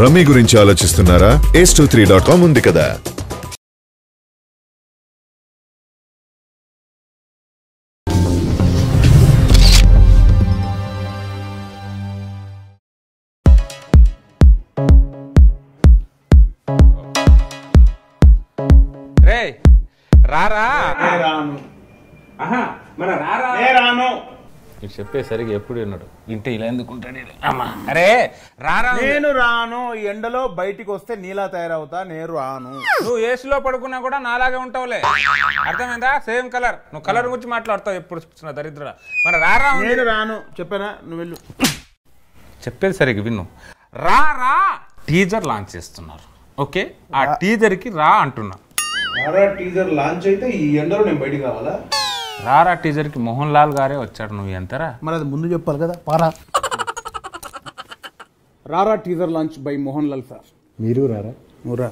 Rummy గురించి ఆలోచిస్తున్నారా? Ace two three dot com ఉంది కదా. రే రారా? రాను. మన రారా? రాను. మీరు చెప్పేసరికి ఎప్పుడు విన్నాడు? ఇంటి ఇలా ఎందుకుంటాడు అరే రారా నేను రాను ఈ ఎండలో బయటికి వస్తే నీలా తయారవుతా నేను రాను. నువ్వు ఏసీలో పడుకున్నా కూడా నాలాగే ఉంటావులే. అర్థమైందా? Same colour. నువ్వు కలర్ గురించి మాట్లాడతావు ఎప్పుడు చిన్న దరిద్ర మన రారా. నేను రాను. చెప్పానా? నువ్వు వెళ్ళు. చెప్పేది సరిగ్గా విన్ను. రా రా. టీజర్ లాంచ్ చేస్తున్నారు. ఓకే? ఆ టీజర్కి రా అంటున్నా. టీజర్ లాంచ్ అయితే ఈ ఎండలో నేను బయటికి రావాలా? రారా టీజర్కి మోహన్ లాల్ గారే వచ్చాడు నువ్వు ఎంతరా మరి అది ముందు చెప్పాలి కదా పారా. రారా teaser launch by Mohan Lal sir. మీరు రారా? నువ్వు రా.